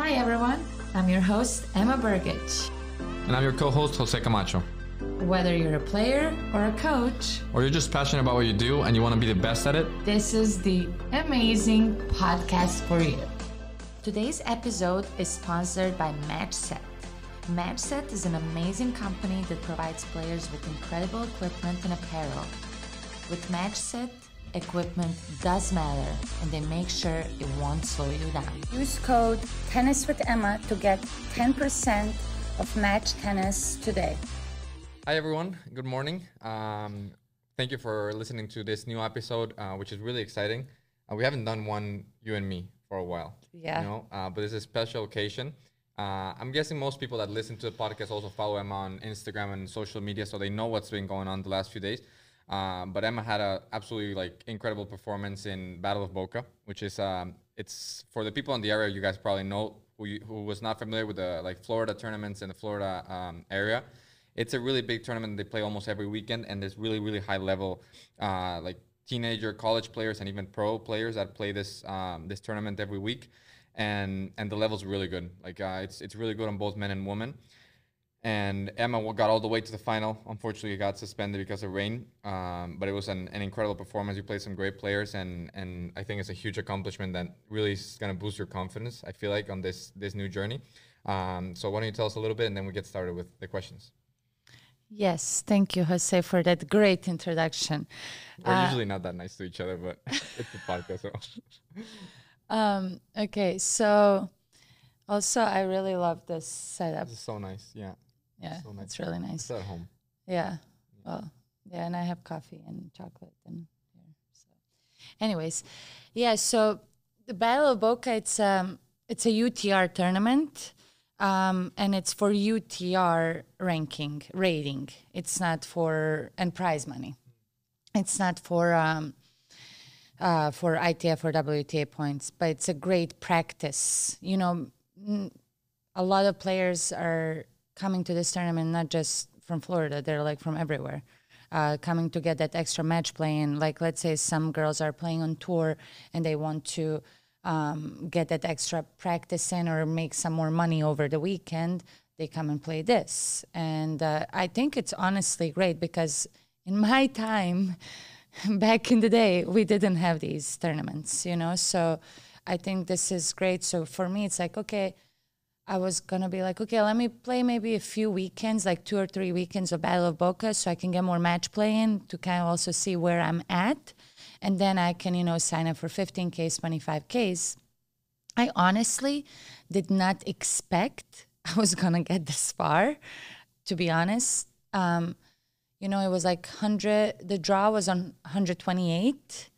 Hi everyone, I'm your host Ema Burgic. And I'm your co host, Jose Camacho. Whether you're a player or a coach, or you're just passionate about what you do and you want to be the best at it, this is the amazing podcast for you. Today's episode is sponsored by MatchSet. MatchSet is an amazing company that provides players with incredible equipment and apparel. With MatchSet, equipment does matter and they make sure it won't slow you down. Use code Tennis with Ema to get 10% of Match Tennis today. Hi everyone, good morning. Um, thank you for listening to this new episode, uh, which is really exciting. Uh, we haven't done one you and me for a while. Yeah. You know, uh, but it's a special occasion. Uh, I'm guessing most people that listen to the podcast also follow Ema on Instagram and social media, so they know what's been going on the last few days. Um, but Ema had a absolutely like incredible performance in Battle of Boca, which is um, it's for the people in the area. You guys probably know who you, who was not familiar with the like Florida tournaments in the Florida um, area. It's a really big tournament. They play almost every weekend, and there's really really high level uh, like teenager, college players, and even pro players that play this um, this tournament every week. And and the level's really good. Like uh, it's it's really good on both men and women and Ema got all the way to the final. Unfortunately, it got suspended because of rain. Um, but it was an, an, incredible performance. You played some great players, and and I think it's a huge accomplishment that really is going to boost your confidence. I feel like on this this new journey. Um, so why don't you tell us a little bit, and then we get started with the questions. Yes, thank you, Jose, for that great introduction. We're uh, usually not that nice to each other, but it's a podcast. So. um, okay, so also I really love this setup. This is so nice. Yeah. Yeah, so nice. it's really nice. It's at home. Yeah. Well, yeah, and I have coffee and chocolate and yeah, so. Anyways, yeah. So the Battle of Boca, it's um, it's a UTR tournament, um, and it's for UTR ranking rating. It's not for and prize money. It's not for um, uh, for ITF or WTA points, but it's a great practice. You know, a lot of players are coming to this tournament not just from Florida, they're like from everywhere. Uh, coming to get that extra match playing. Like, let's say some girls are playing on tour and they want to um, get that extra practice in or make some more money over the weekend. They come and play this. And uh, I think it's honestly great because in my time, back in the day, we didn't have these tournaments, you know? So I think this is great. So for me, it's like, okay, I was gonna be like, okay, let me play maybe a few weekends, like two or three weekends of Battle of Boca, so I can get more match playing to kind of also see where I'm at, and then I can, you know, sign up for 15ks, 25ks. I honestly did not expect I was gonna get this far, to be honest. Um, you know, it was like 100. The draw was on 128,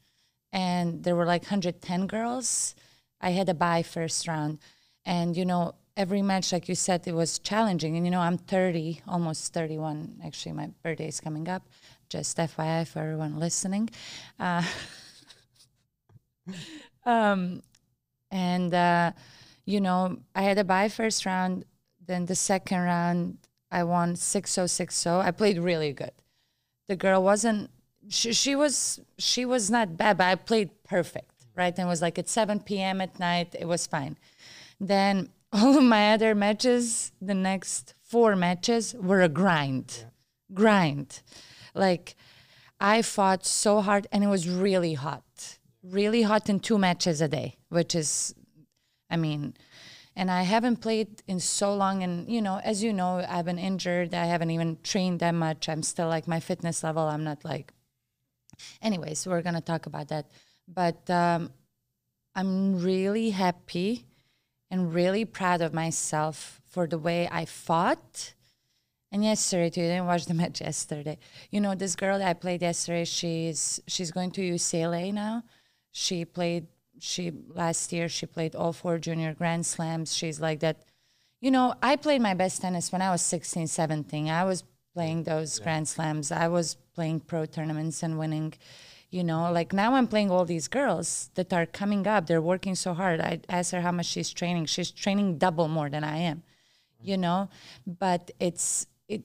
and there were like 110 girls. I had a bye first round, and you know every match, like you said, it was challenging. And you know, I'm 30, almost 31. Actually, my birthday is coming up. Just FYI for everyone listening. Uh, um, and uh, you know, I had a bye first round. Then the second round, I won 6-0, 6-0. I played really good. The girl wasn't. She, she was she was not bad, but I played perfect, right? And it was like at 7 p.m. at night. It was fine. Then all of my other matches, the next four matches were a grind, yeah. grind. Like I fought so hard and it was really hot, really hot in two matches a day, which is, I mean, and I haven't played in so long. And, you know, as you know, I've been injured. I haven't even trained that much. I'm still like my fitness level. I'm not like, anyways, we're going to talk about that. But um, I'm really happy and really proud of myself for the way I fought. And yesterday too, I didn't watch the match yesterday. You know, this girl that I played yesterday, she's she's going to UCLA now. She played she last year she played all four junior grand slams. She's like that. You know, I played my best tennis when I was 16, 17. I was playing those yeah. grand slams. I was playing pro tournaments and winning you know like now i'm playing all these girls that are coming up they're working so hard i ask her how much she's training she's training double more than i am you know but it's it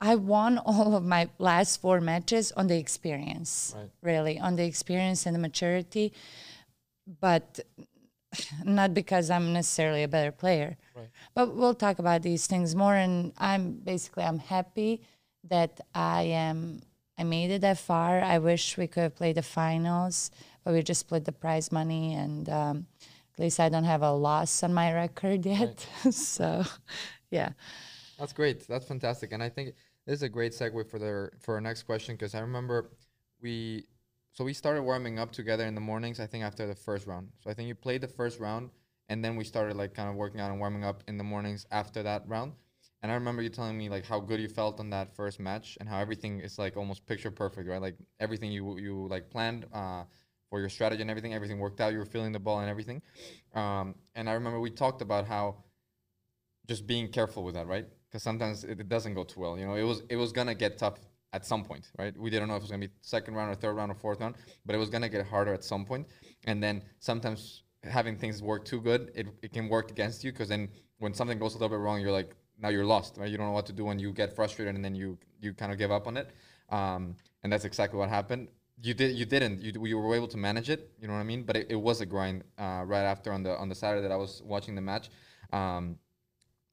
i won all of my last four matches on the experience right. really on the experience and the maturity but not because I'm necessarily a better player. Right. But we'll talk about these things more. And I'm basically I'm happy that I am. I made it that far. I wish we could have played the finals, but we just split the prize money, and um, at least I don't have a loss on my record yet. so, yeah. That's great. That's fantastic. And I think this is a great segue for the for our next question because I remember we so we started warming up together in the mornings. I think after the first round. So I think you played the first round, and then we started like kind of working out and warming up in the mornings after that round. And I remember you telling me like how good you felt on that first match and how everything is like almost picture perfect, right? Like everything you you like planned uh, for your strategy and everything, everything worked out. You were feeling the ball and everything. Um, and I remember we talked about how just being careful with that, right? Because sometimes it, it doesn't go too well. You know, it was it was gonna get tough at some point, right? We didn't know if it was gonna be second round or third round or fourth round, but it was gonna get harder at some point. And then sometimes having things work too good, it, it can work against you because then when something goes a little bit wrong, you're like now you're lost, right? You don't know what to do and you get frustrated and then you you kind of give up on it. Um, and that's exactly what happened. You did you didn't you, you were able to manage it, you know what I mean? But it, it was a grind uh, right after on the on the Saturday that I was watching the match. Um,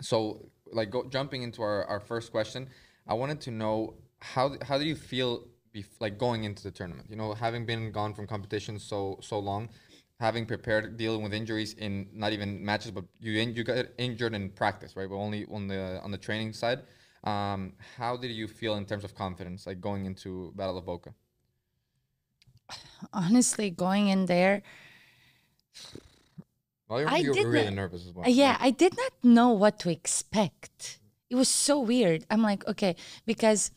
so like go, jumping into our, our first question, I wanted to know how how do you feel bef- like going into the tournament? You know, having been gone from competition so so long, having prepared dealing with injuries in not even matches, but you in, you got injured in practice, right? But only on the on the training side. Um, how did you feel in terms of confidence, like going into Battle of Boca? Honestly, going in there, Well, you're, I you were really not- nervous as well. yeah, I did not know what to expect. It was so weird. I'm like, okay, because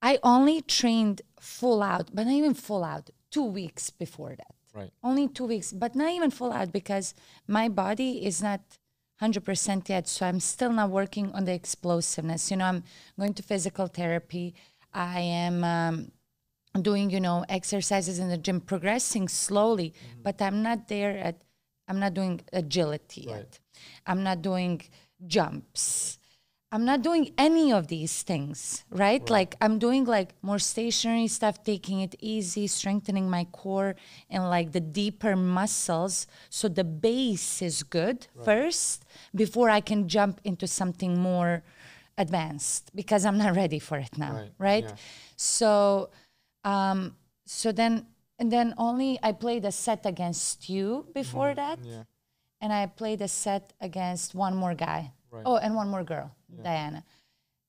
I only trained full out, but not even full out, two weeks before that. Right. Only two weeks, but not even full out because my body is not 100% yet. So I'm still not working on the explosiveness. You know, I'm going to physical therapy. I am um, doing, you know, exercises in the gym, progressing slowly, but I'm not there at, I'm not doing agility yet. I'm not doing jumps. I'm not doing any of these things, right? Like I'm doing like more stationary stuff, taking it easy, strengthening my core and like the deeper muscles so the base is good first before I can jump into something more advanced because I'm not ready for it now, Right, right? yeah. So um so then and then only I played a set against you before that Yeah. and I played a set against one more guy. Right. Oh, and one more girl, Diana.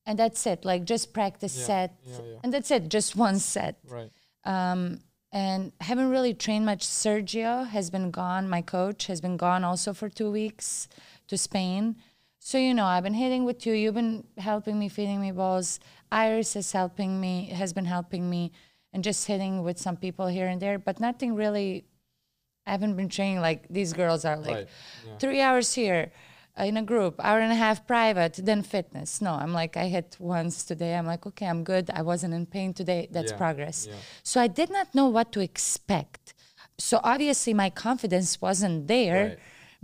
And that's it. Like just practice set, yeah, yeah. and that's it. Just one set. Right. Um, and haven't really trained much. Sergio has been gone. My coach has been gone also for two weeks to Spain. So you know, I've been hitting with you. You've been helping me, feeding me balls. Iris is helping me, has been helping me, and just hitting with some people here and there. But nothing really. I haven't been training like these girls are like Right, yeah. three hours here Uh, in a group, hour and a half private, then fitness. No, I'm like I hit once today. I'm like okay, I'm good. I wasn't in pain today. That's Yeah, progress. yeah. So I did not know what to expect. So obviously my confidence wasn't there Right.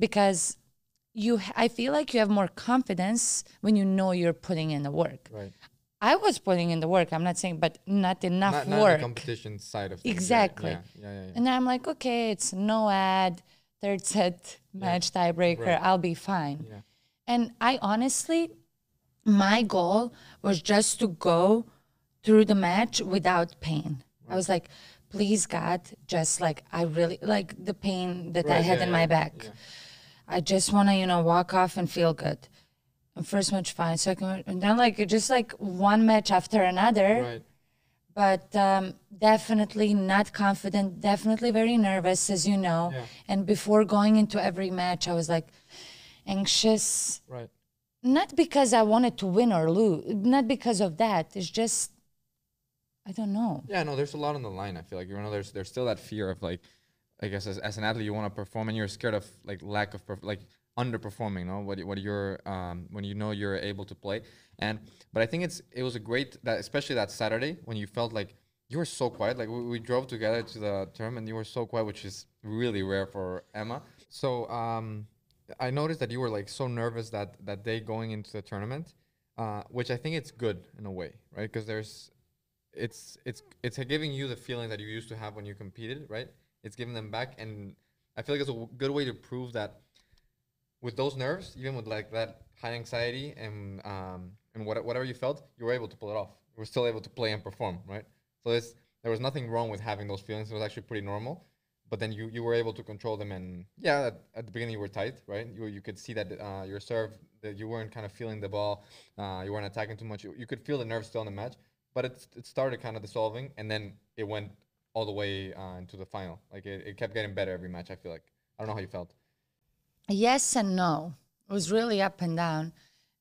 because you i feel like you have more confidence when you know you're putting in the work. Right. I was putting in the work. I'm not saying but not enough Not, not work. the competition side of things. Exactly. Yeah. Yeah. Yeah. yeah. And I'm like, okay, it's no ad, third set match tiebreaker. Right. I'll be fine. Yeah. And I honestly, my goal was just to go through the match without pain. I was like, please God, just like I really like the pain that I had yeah, in yeah, my back. I just want to, you know, walk off and feel good. And first match fine, second and then like just like one match after another Right. But um, definitely not confident, definitely very nervous, as you know. Yeah. And before going into every match, I was like anxious, Right. not because I wanted to win or lose, not because of that. It's just, I don't know. Yeah, no, there's a lot on the line. I feel like you know, there's there's still that fear of like, I guess as, as an athlete, you want to perform, and you're scared of like lack of perf- like underperforming. No, what what you're um when you know you're able to play, and but I think it's it was a great that especially that Saturday when you felt like you were so quiet. Like we, we drove together to the term, and you were so quiet, which is really rare for Ema. So um, I noticed that you were like so nervous that that day going into the tournament, uh, which I think it's good in a way, right? Because there's it's it's it's giving you the feeling that you used to have when you competed, right? It's giving them back, and I feel like it's a good way to prove that with those nerves, even with like that high anxiety and um and what, whatever you felt, you were able to pull it off. You were still able to play and perform, right? So it's there was nothing wrong with having those feelings. It was actually pretty normal. But then you, you were able to control them, and yeah, at, at the beginning you were tight, right? You you could see that uh, your serve that you weren't kind of feeling the ball, uh, you weren't attacking too much. You, you could feel the nerves still in the match, but it it started kind of dissolving, and then it went all the way uh, into the final. Like it, it kept getting better every match. I feel like I don't know how you felt. Yes and no. It was really up and down.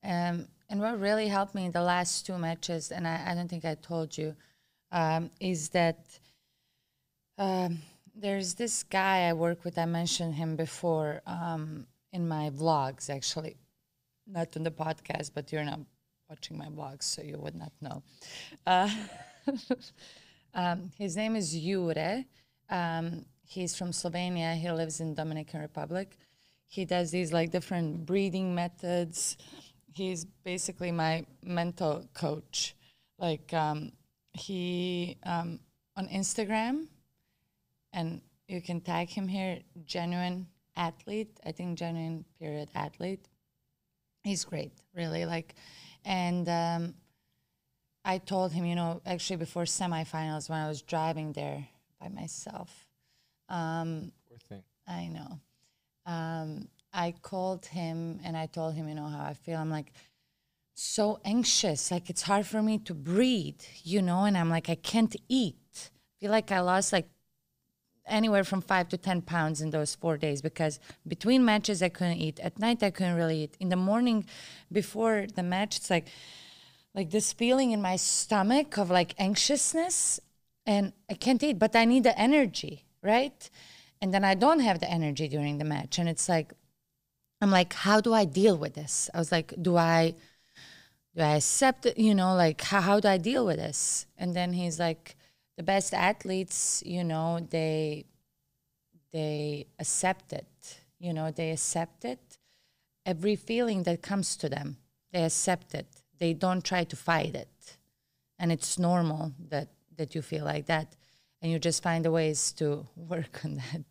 Um, and what really helped me in the last two matches, and I, I don't think I told you, um, is that um, there's this guy I work with. I mentioned him before um, in my vlogs, actually, not on the podcast, but you're not watching my vlogs, so you would not know. Uh, um, his name is Jure. Um, he's from Slovenia. He lives in Dominican Republic. He does these like different breathing methods. He's basically my mental coach. Like um, he um, on Instagram, and you can tag him here. Genuine athlete. I think genuine period athlete. He's great, really. Like, and um, I told him, you know, actually before semifinals when I was driving there by myself. Um, Poor thing. I know. Um, I called him and I told him, you know, how I feel. I'm like so anxious. Like it's hard for me to breathe, you know, and I'm like, I can't eat. I feel like I lost like anywhere from five to 10 pounds in those four days because between matches, I couldn't eat. At night, I couldn't really eat. In the morning before the match, it's like, like this feeling in my stomach of like anxiousness and I can't eat, but I need the energy, right? And then I don't have the energy during the match. And it's like, I'm like, how do I deal with this? I was like, do I, do I accept it? You know, like, how, how do I deal with this? And then he's like, the best athletes, you know, they, they accept it. You know, they accept it. Every feeling that comes to them, they accept it. They don't try to fight it. And it's normal that, that you feel like that. And you just find the ways to work on that.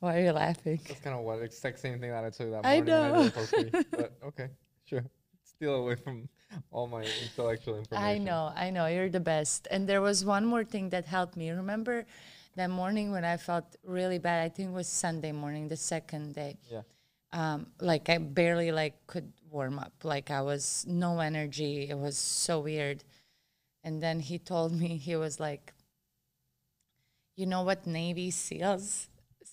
Why are you laughing? That's kind of what it's same thing that I told you that I morning. when know. did it for free. but okay, sure. Steal away from all my intellectual information. I know, I know, you're the best. And there was one more thing that helped me. Remember that morning when I felt really bad? I think it was Sunday morning, the second day. Yeah. Um, like I barely like could warm up. Like I was no energy. It was so weird. And then he told me he was like, you know what Navy SEALs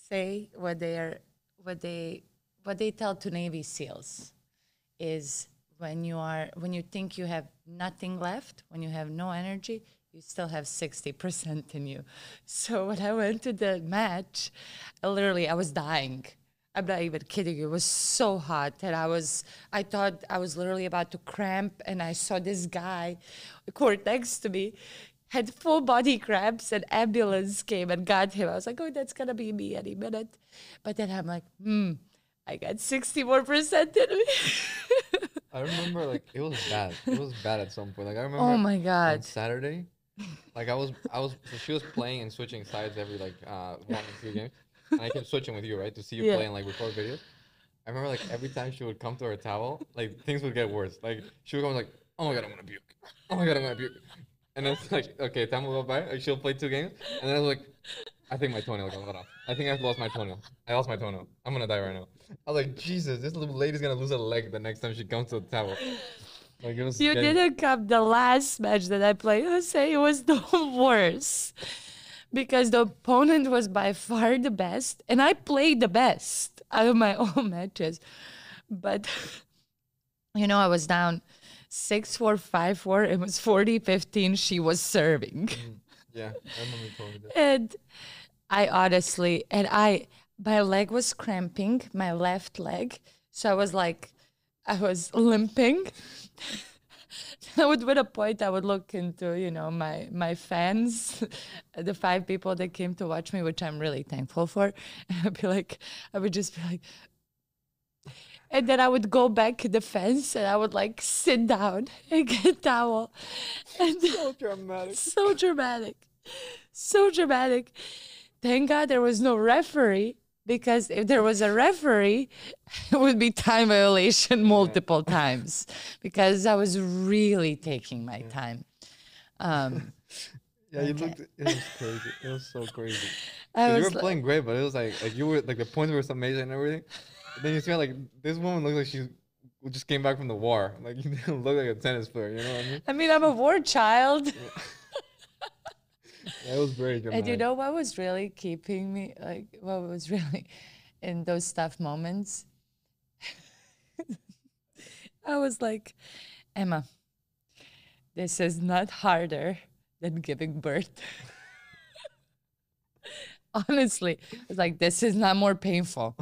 say? What they are, what they, what they tell to Navy SEALs is when you are when you think you have nothing left when you have no energy you still have 60% in you. So when i went to the match I literally i was dying. I'm not even kidding. It was so hot and i was i thought i was literally about to cramp and i saw this guy court next to me had full body cramps and ambulance came and got him i was like oh that's gonna be me any minute but then i'm like hmm i got 60 more percent in me I remember like it was bad. It was bad at some point. Like I remember. Oh my On God. Saturday, like I was, I was. So she was playing and switching sides every like uh one or two games, and I kept switching with you, right, to see you Yeah. play and like record videos. I remember like every time she would come to her towel, like things would get worse. Like she would come like, oh my god, I'm gonna puke. Oh my god, I'm gonna puke. And it's like, okay, time will go by. Like she'll play two games, and then I was like, I think my toenail got cut off. I think I've lost my toenail. I lost my toenail. I'm gonna die right now. I was like, Jesus, this little lady's gonna lose a leg the next time she comes to the towel. Like. You getting- didn't come the last match that I played. Jose, it was the worst because the opponent was by far the best, and I played the best out of my own matches. But you know, I was down six four five four. It was 40-15. She was serving, mm, Yeah, I remember you told me that. and I honestly, and I, my leg was cramping, my left leg. So I was like, I was limping. I would, at a point, I would look into, you know, my my fans, the five people that came to watch me, which I'm really thankful for. And I'd be like, I would just be like, and then I would go back to the fence and I would like sit down and get a towel. And So dramatic. so dramatic. So dramatic. Thank God there was no referee because if there was a referee, it would be time violation multiple times because I was really taking my time. Um, Yeah, you looked. It was crazy. It was so crazy. You were like- playing great, but it was like like you were like the points were so amazing and everything. Then you see like this woman looks like she just came back from the war. Like you didn't look like a tennis player. You know what I mean? I mean, I'm a war child. It was very dramatic. And you know what was really keeping me like what was really in those tough moments? I was like, Ema, this is not harder than giving birth. Honestly, it's like this is not more painful.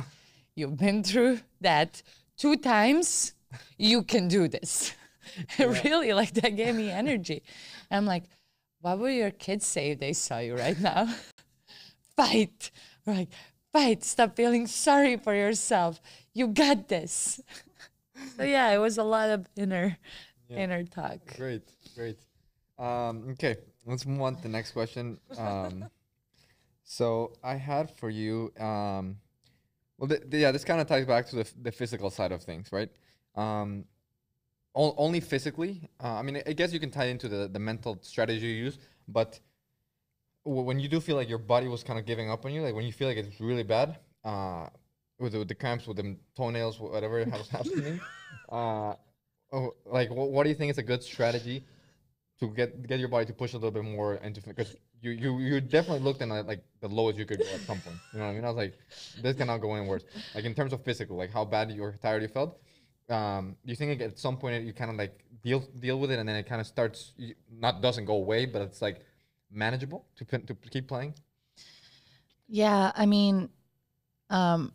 You've been through that two times. You can do this. really, like that gave me energy. I'm like, what would your kids say if they saw you right now? fight. We're like, fight. Stop feeling sorry for yourself. You got this. so yeah, it was a lot of inner inner talk. Great, great. Um, okay, let's move on to the next question. Um, so I had for you, um, well, yeah, this kind of ties back to the, the physical side of things, right? Um, o- only physically. Uh, I mean, I- guess you can tie into the, the mental strategy you use, but w- when you do feel like your body was kind of giving up on you, like when you feel like it's really bad, uh, with the, with the cramps, with the toenails, wh- whatever was happening, uh, oh, like what, what do you think is a good strategy to get get your body to push a little bit more into because you you you definitely looked in at like the lowest you could go at some point. You know what I mean? I was like, this cannot go any worse. Like in terms of physical, like how bad you or tired you felt. Um, you think like, at some point you kind of like deal deal with it and then it kind of starts y- not doesn't go away, but it's like manageable to to keep playing? Yeah, I mean, um,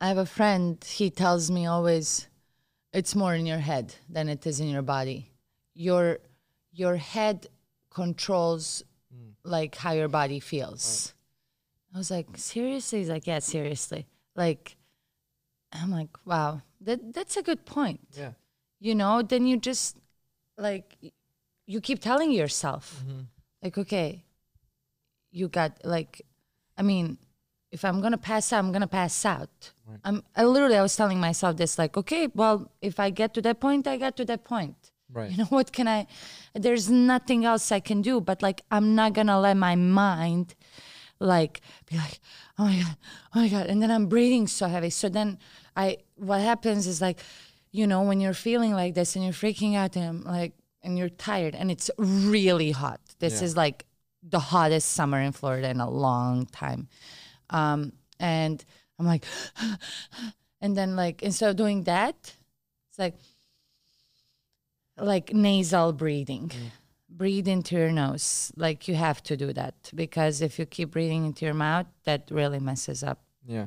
I have a friend. He tells me always, it's more in your head than it is in your body. Your your head controls like how your body feels. I was like, seriously? He's like, yeah, seriously. Like, I'm like, wow, that that's a good point. Yeah. You know, then you just like you keep telling yourself, mm-hmm. like, okay, you got like I mean, if I'm gonna pass out, I'm gonna pass out. I'm I literally I was telling myself this like, okay, well, if I get to that point, I get to that point. Right. You know what can I there's nothing else I can do, but like I'm not gonna let my mind like be like, oh my god, oh my god. And then I'm breathing so heavy. So then I what happens is like, you know, when you're feeling like this and you're freaking out and I'm like and you're tired and it's really hot. This Yeah. is like the hottest summer in Florida in a long time. Um, and I'm like, and then like instead of doing that, it's like like nasal breathing. Breathe into your nose. Like you have to do that because if you keep breathing into your mouth, that really messes up. Yeah.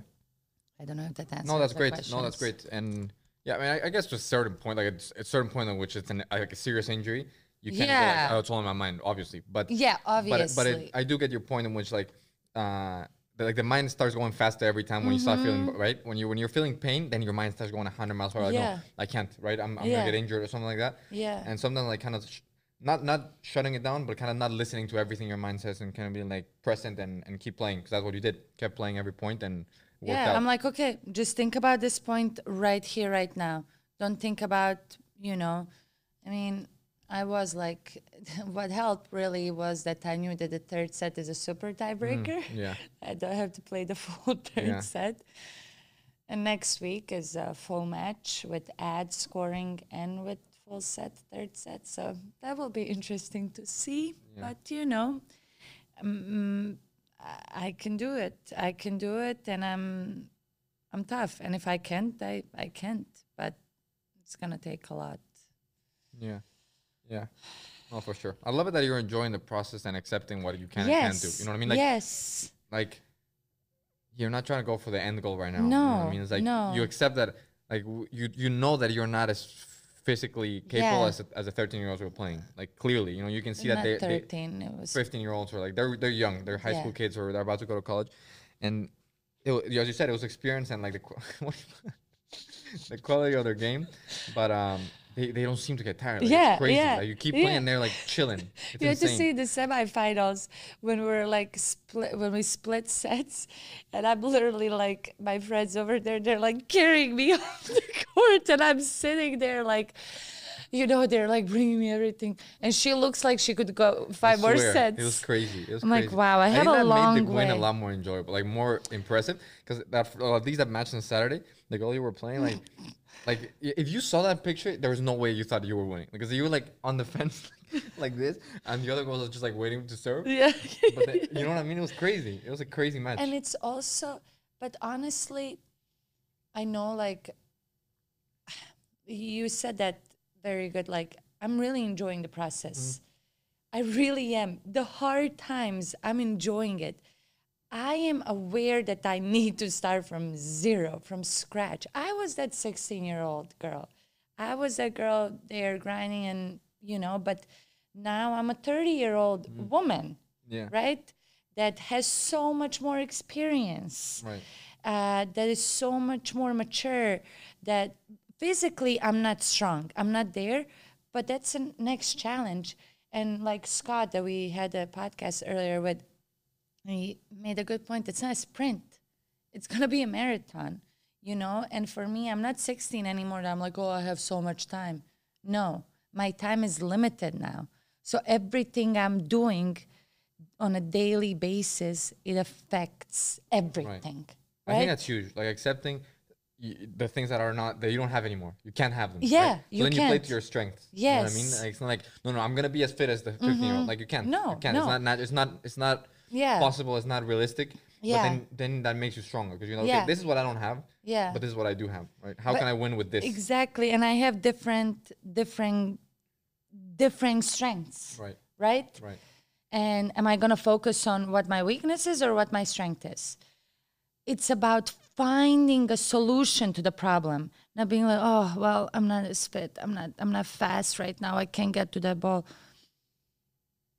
I don't know if that answers. No, that's the great. No, that's great. And yeah, I mean, I, I guess to a certain point, like it's a certain point in which it's an, like a serious injury, you can't go Yeah. like, oh, it's all in my mind, obviously. But Yeah, but but it. I do get your point in which like uh the, like the mind starts going faster every time when you start feeling right when you when you're feeling pain then your mind starts going 100 miles per hour like, Mm-hmm. Yeah. no I can't right I'm, I'm Yeah. gonna get injured or something like that Yeah. and sometimes like kind of sh- not not shutting it down but kind of not listening to everything your mind says and kind of being like present and, and keep playing because that's what you did kept playing every point and yeah, out I'm like, okay, just think about this point right here, right now. Don't think about, you know, I mean, I was like, what helped really was that I knew that the third set is a super tiebreaker. yeah I don't have to play the full third Yeah. set. And next week is a full match with ad scoring and with full set, third set. So that will be interesting to see. Yeah. But you know, um, I I can do it. I can do it, and I'm I'm tough. And if I can't, I I can't. But it's gonna take a lot. yeah yeah oh for sure I love it that you're enjoying the process and accepting what you can and can't do you know what I mean like yes. like you're not trying to go for the end goal right now. you know I mean, it's like no. you accept that, like w- you you know that you're not as physically capable Yeah. as a, as a 13 year olds were playing. Like clearly, you know, you can see that Not they, they 13. it was 15 year olds were like they're they're young, they're high Yeah. school kids or they're about to go to college, and it, as you said, it was experience and like the qu- the quality of their game. But um, they, they don't seem to get tired. Like, Yeah, it's crazy. yeah, Like you keep yeah. playing, they're like chilling. It's you had to see the semifinals when we were like split when we split sets, and I'm literally like my friends over there. They're like carrying me off the court, and I'm sitting there like, you know, they're like bringing me everything, and she looks like she could go five more swear, sets. It was crazy. It was I'm like, wow, I had think a that made long the win a lot more enjoyable, like more impressive. Because that uh, these that match on Saturday, the girl you were playing, like, like if you saw that picture, there was no way you thought you were winning because you were like on the fence like this, and the other girls was just like waiting to serve. yeah. But then, you know what I mean? It was crazy. It was a crazy match. and it's also but honestly i know like you said that very good like i'm really enjoying the process. I really am. The hard times i'm enjoying it. I am aware that i need to start from zero from scratch. I was that 16 year old girl. I was that girl there grinding and you know but now i'm a 30 year old woman yeah. right? That has so much more experience, Right. uh, that is so much more mature, that physically I'm not strong, I'm not there, but that's the next challenge. And like Scott, that we had a podcast earlier with, he made a good point. It's not a sprint, it's gonna be a marathon, you know? And for me, I'm not 16 anymore. I'm like, oh, I have so much time. No, my time is limited now. So everything I'm doing on a daily basis, it affects everything. I Right? think that's huge. Like accepting the things that are not that you don't have anymore. You can't have them. Yeah, right? So you then you play to your strengths. You know what I mean? Like, it's not like no, no. I'm gonna be as fit as the 15 year old. Like you can't. No, you can't. It's not, not. It's not. It's not. Yeah. Possible. It's not realistic. Yeah. But then, then that makes you stronger because you know, Yeah. okay, this is what I don't have. Yeah. But this is what I do have. Right? How But can I win with this? Exactly. And I have different, different, different strengths. Right. Right? Right. And am I going to focus on what my weakness is or what my strength is? It's about finding a solution to the problem, not being like, oh, well, I'm not as fit. I'm not, I'm not fast right now. I can't get to that ball.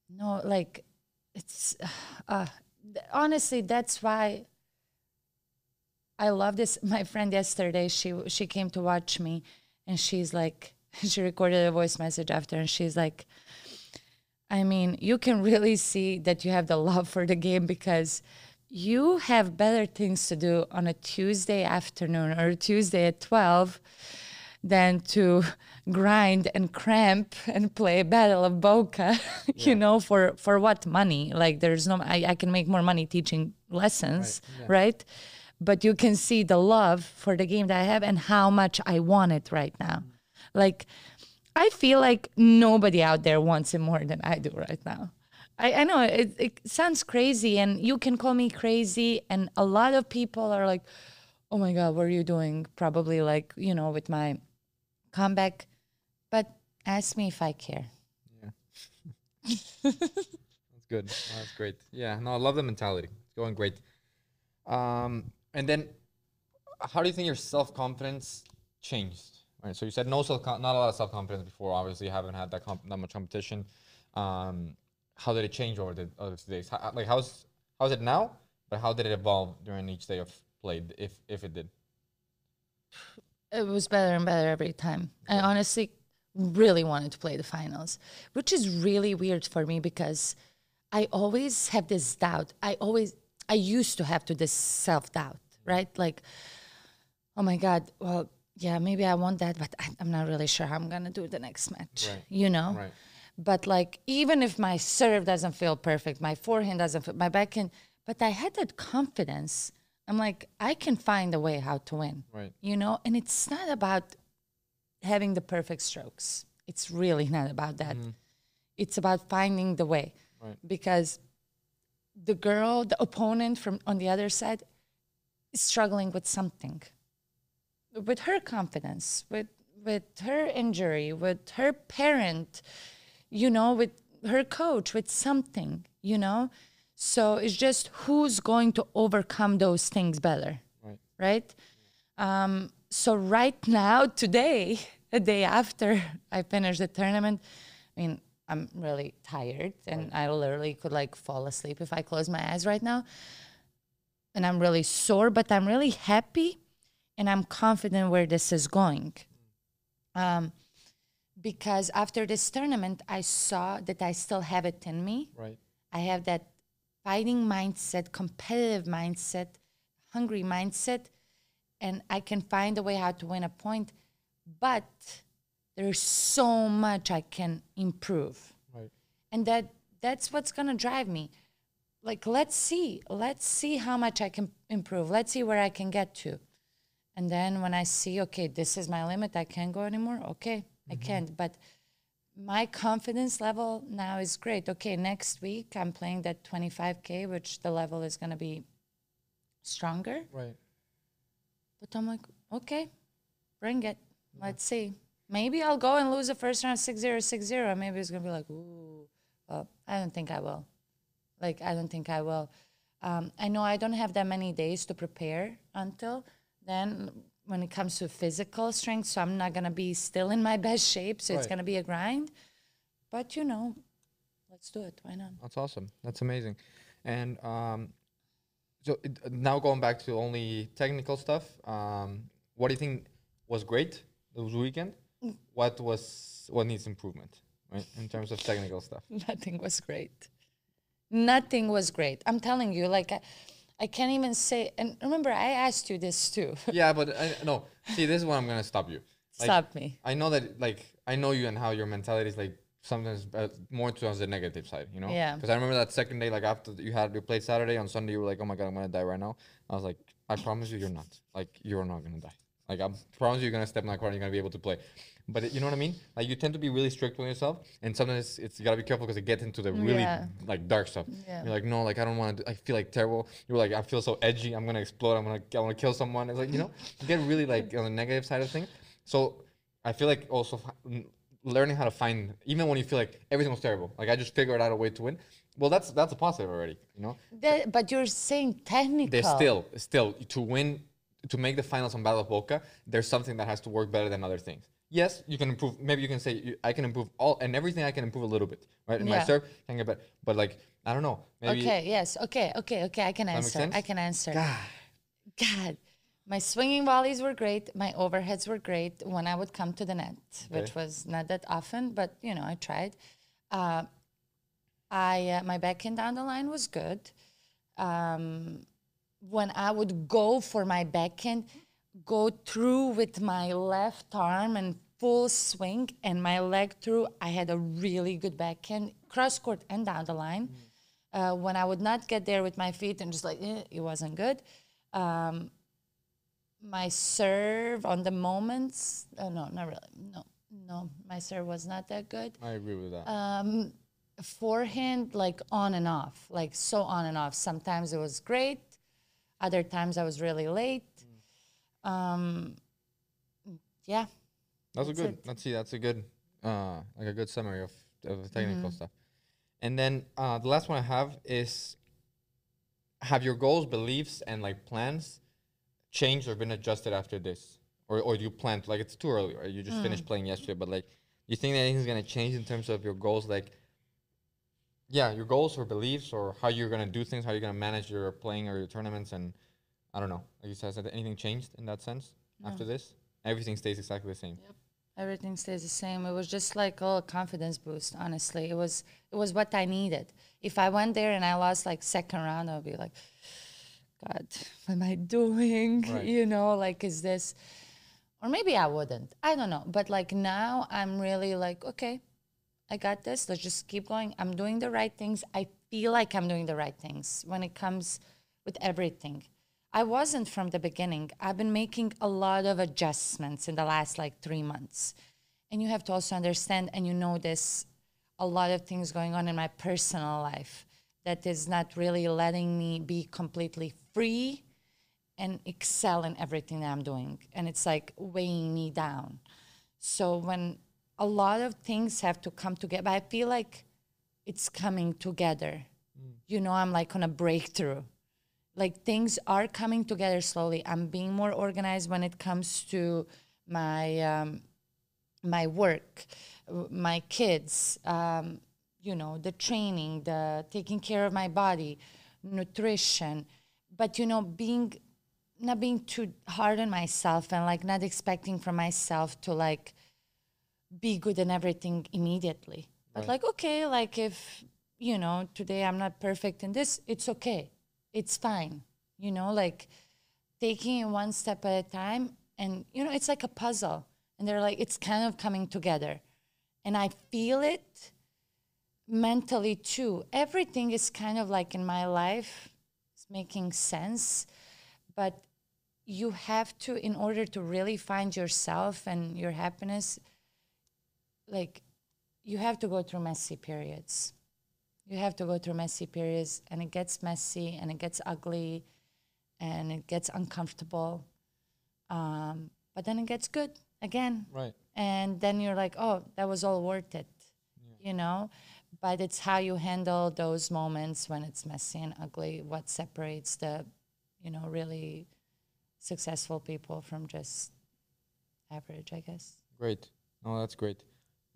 No, like, it's, uh, honestly, that's why I love this. My friend yesterday, she she came to watch me, and she's like, she recorded a voice message after, and she's like, I mean, you can really see that you have the love for the game because you have better things to do on a Tuesday afternoon or Tuesday at twelve than to grind and cramp and play a Battle of Boca, you know, for for what money? Like there's no I, I can make more money teaching lessons, right? But you can see the love for the game that I have and how much I want it right now. Mm. Like I feel like nobody out there wants it more than I do right now. I, I know it, it sounds crazy, and you can call me crazy, and a lot of people are like, "Oh my God, what are you doing?" Probably like you know with my comeback, but ask me if I care. Yeah, that's good. No, that's great. Yeah, no, I love the mentality. It's going great. Um, and then, how do you think your self confidence changed? Right. So you said no self, not a lot of self confidence before. Obviously, you haven't had that comp- that much competition. Um, how did it change over the other two days? How, uh, like how's how's it now? But how did it evolve during each day of play, if if it did? it was better and better every time. I honestly really wanted to play the finals, which is really weird for me because I always have this doubt. I always, I used to have to this self doubt, right? Like, oh my God, well, yeah, maybe I want that, but I, I'm not really sure how I'm gonna do the next match, Right. you know? Right. But like, even if my serve doesn't feel perfect, my forehand doesn't feel, my backhand, but I had that confidence. I'm like, I can find a way how to win Right. you know and it's not about having the perfect strokes it's really not about that mm-hmm. it's about finding the way Right. because the girl the opponent from on the other side is struggling with something with her confidence with with her injury with her parent you know with her coach with something you know so it's just who's going to overcome those things better Right. right? Um, so right now, today, a day after I finished the tournament, I mean, I'm really tired and I literally could like fall asleep if I close my eyes right now. And I'm really sore, but I'm really happy and I'm confident where this is going. Um, because after this tournament, I saw that I still have it in me. Right. I have that fighting mindset, competitive mindset, hungry mindset, and I can find a way how to win a point. But there's so much I can improve. Right. And that that's what's gonna drive me. Like let's see. Let's see how much I can improve. Let's see where I can get to. And then when I see, okay, this is my limit, I can't go anymore, okay, I can't. But my confidence level now is great. Okay, next week I'm playing that 25K, which the level is going to be stronger. Right. But I'm like, okay, bring it. Let's see. Maybe I'll go and lose the first round 6 0, 6 0. Maybe it's going to be like, ooh, well, I don't think I will. Like, I don't think I will. Um, I know I don't have that many days to prepare until then when it comes to physical strength. So I'm not going to be still in my best shape. So it's going to be a grind. But, you know, let's do it. Why not? That's awesome. That's amazing. And um, so it, now going back to only technical stuff, um, what do you think was great this weekend? What was what needs improvement, right, in terms of technical stuff? Nothing was great. Nothing was great. I'm telling you, like, I, I can't even say. And remember, I asked you this too. yeah, but I, no. See, this is where I'm gonna stop you. Like, Stop me. I know that, like, I know you and how your mentality is like sometimes uh, more towards the negative side, you know? Yeah. Because I remember that second day, like after you had you played Saturday on Sunday, you were like, "Oh my god, I'm gonna die right now." I was like, "I promise you, you're not. Like, you're not gonna die. Like, I promise you, you're gonna step in that corner, you're gonna be able to play." But it- you know what I mean? Like, you tend to be really strict with yourself, and sometimes it's, it's you gotta be careful because it gets into the really Yeah. like dark stuff. Yeah. You're like, no, like I don't want to. I feel like terrible. You're like, I feel so edgy. I'm gonna explode. I'm gonna, I want to kill someone. It's like you know, you get really like on the negative side of things. So I feel like also learning how to find even when you feel like everything was terrible. Like I just figured out a way to win. Well, that's that's a positive already. You know, That, but you're saying technical. there's still still to win to make the finals on Battle of Boca. There's something that has to work better than other things. Yes, you can improve. Maybe you can say you- I can improve all and everything. I can improve a little bit, right? In my serve, can get better. But like I don't know. Maybe Okay, yes. Okay, okay, okay. I can answer. I can answer. God. God, my swinging volleys were great. My overheads were great when I would come to the net, which was not that often, but you know, I tried. Uh, I uh, my backhand down the line was good. Um, when I would go for my backhand, go through with my left arm and full swing and my leg through, I had a really good backhand, cross court and down the line. Uh, when I would not get there with my feet and just like, eh, it wasn't good. Um, my serve on the moments, oh, no, not really. No, no, my serve was not that good I agree with that. um, forehand like on and off like so on and off sometimes it was great other times i was really late um, yeah That's, a good. it. Let's see. That's a good, uh, like a good summary of, of the technical Mm-hmm. stuff. And then uh, the last one I have is: Have your goals, beliefs, and like plans changed or been adjusted after this, or or do you plan to, like it's too early, right? You just Mm. finished playing yesterday, but like, you think that anything's gonna change in terms of your goals, like? Yeah, your goals or beliefs, or how you're gonna do things, how you're gonna manage your playing or your tournaments, and I don't know. Like you said, has anything changed in that sense after this? Everything stays exactly the same. everything stays the same it was just like a confidence boost honestly it was it was what i needed if i went there and i lost like second round i would be like god what am i doing Right. you know like is this or maybe i wouldn't i don't know but like now i'm really like okay i got this let's just keep going i'm doing the right things i feel like i'm doing the right things when it comes with everything I wasn't from the beginning. I've been making a lot of adjustments in the last like three months. And you have to also understand, and you know this, a lot of things going on in my personal life that is not really letting me be completely free and excel in everything that I'm doing. And it's like weighing me down. So when a lot of things have to come together, I feel like it's coming together. You know, I'm like on a breakthrough. Like things are coming together slowly. I'm being more organized when it comes to my um, my work my kids um, you know the training the taking care of my body nutrition. But you know being not being too hard on myself and like not expecting from myself to like be good in everything immediately. But Right. like, okay, like if, you know, today I'm not perfect in this, it's okay. It's fine. You know, like taking it one step at a time. And, you know, it's like a puzzle. And they're like, it's kind of coming together. And I feel it mentally too. Everything is kind of like in my life, it's making sense. But you have to, in order to really find yourself and your happiness, like you have to go through messy periods. You have to go through messy periods, and it gets messy, and it gets ugly, and it gets uncomfortable. Um, but then it gets good again Right. and then you're like oh that was all worth it you know but it's how you handle those moments when it's messy and ugly what separates the you know really successful people from just average i guess Great. No, that's great.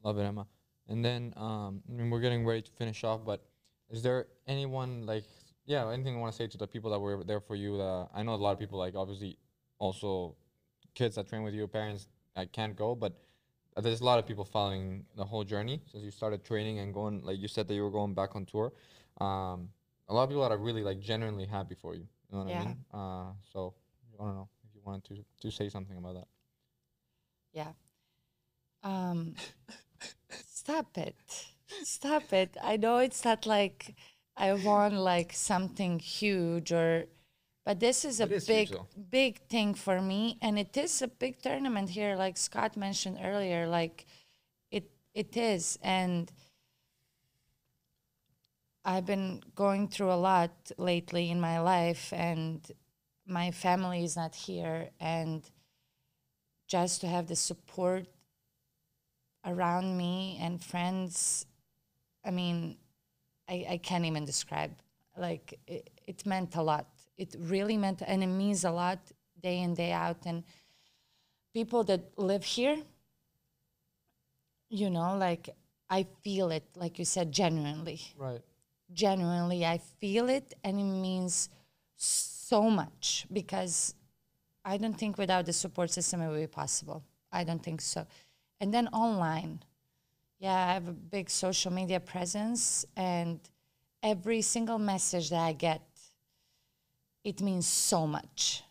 Love it, Ema. And then, um, I mean, we're getting ready to finish off, but is there anyone like, yeah, anything you want to say to the people that were there for you? That I know a lot of people, like, obviously, also kids that train with you, parents that can't go, but uh, there's a lot of people following the whole journey since you started training and going, like you said that you were going back on tour. Um, a lot of people that are really like genuinely happy for you. You know what I Yeah. mean? Uh, so I don't know if you wanted to to say something about that. yeah um stop it. Stop it. I know it's not like i want like something huge or but this is a is big big thing for me and it is a big tournament here like scott mentioned earlier like it it is and i've been going through a lot lately in my life and my family is not here and just to have the support around me and friends i mean i, I can't even describe. Like it, it meant a lot. It really meant and it means a lot day in day out. And people that live here you know like i feel it like you said genuinely. Right. genuinely i feel it and it means so much because i don't think without the support system it would be possible. I don't think so and then online. Yeah i have a big social media presence and every single message that i get it means so much.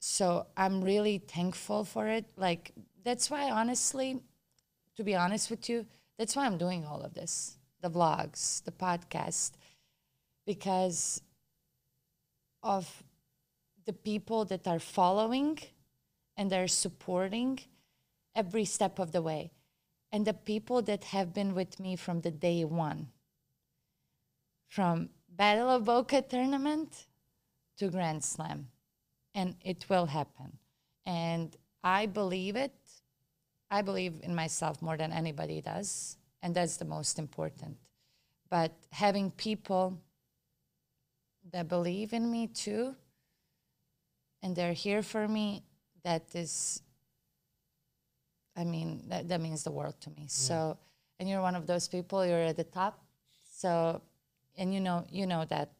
So i'm really thankful for it. Like that's why honestly to be honest with you that's why i'm doing all of this the vlogs the podcast because of the people that are following and they're supporting every step of the way. And the people that have been with me from the day one from battle of boca tournament to grand slam. And it will happen. And i believe it. I believe in myself more than anybody does. And that's the most important. But having people that believe in me too and they're here for me that is i mean that, that means the world to me so and you're one of those people you're at the top so and you know you know that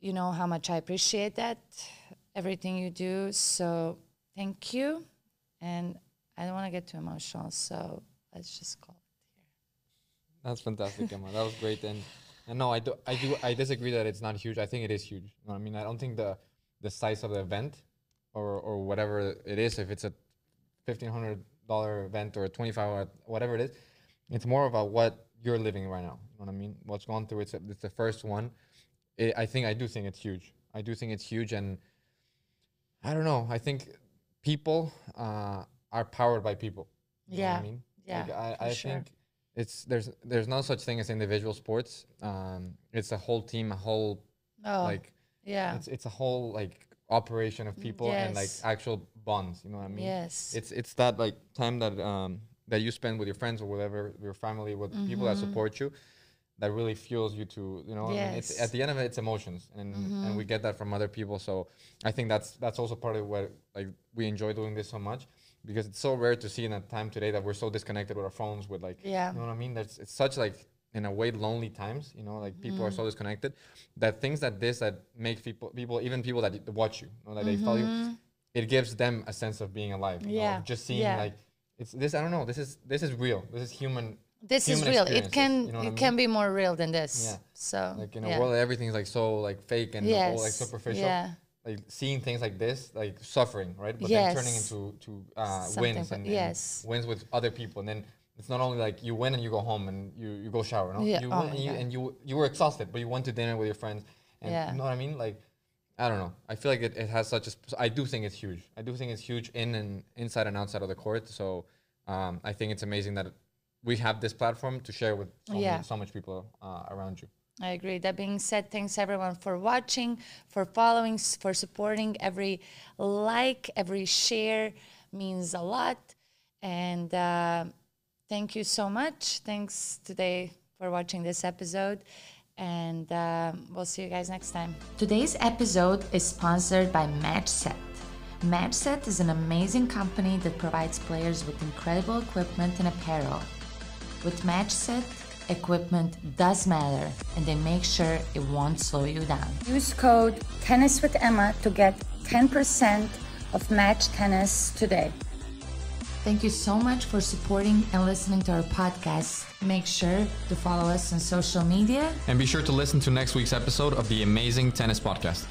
you know how much i appreciate that everything you do so thank you and i don't want to get too emotional so let's just call it here. That's fantastic, Ema. That was great. And, and no, I do, I do, I disagree that it's not huge. I think it is huge. You know I mean? I don't think the, the size of the event, or or whatever it is, if it's a fifteen hundred dollar event or a twenty five hour, whatever it is, it's more about what you're living right now. You know what I mean? What's gone through. It's a, it's the first one. It, I think I do think it's huge. I do think it's huge, and I don't know. I think people uh, are powered by people. You know what Yeah. I mean? Yeah, Like, I, I sure. think it's there's there's no such thing as individual sports. Um, it's a whole team, a whole oh like yeah it's it's a whole like operation of people and like actual bonds. You know what I mean? Yes. It's it's that like time that um that you spend with your friends or whatever your family with people that support you that really fuels you to you know I mean, it's Mm-hmm. Yes. Mm-hmm. at the end of it it's emotions and and we get that from other people so i think that's that's also part of what like we enjoy doing this so much because it's so rare to see in a time today that we're so disconnected with our phones with like Yeah. you know what i mean there's it's such like in a way lonely times you know like people are Mm-hmm. so disconnected that things that this that make people people even people that watch you, you know, that they follow you it gives them a sense of being alive you know. Yeah, just seeing yeah. like it's this. I don't know. This is this is real. This is human. This is real. It can you know it I can be more real than this. Yeah. So like in a yeah. world everything's like so like fake and all like superficial. yeah. Like seeing things like this, like suffering, right? But then turning into to uh, Something wins and, yes. and wins with other people, and then it's not only like you win and you go home and you, you go shower, no? Yeah, You oh win and you and you you were exhausted, but you went to dinner with your friends, and Yeah. you know what I mean? Like, I don't know. I feel like it, it has such a. I do think it's huge. I do think it's huge in and inside and outside of the court. So um, I think it's amazing that we have this platform to share with so, Yeah. many, so much people uh, around you. I agree. That being said, thanks everyone for watching, for following, for supporting. Every like, every share means a lot. And uh, thank you so much. Thanks today for watching this episode. And um we'll see you guys next time. Today's episode is sponsored by MatchSet. MatchSet is an amazing company that provides players with incredible equipment and apparel. With MatchSet, equipment does matter and they make sure it won't slow you down. Use code Tennis with Ema to get 10% of Match Tennis today. Thank you so much for supporting and listening to our podcast. Make sure to follow us on social media And be sure to listen to next week's episode of the EMAzing Tennis Podcast.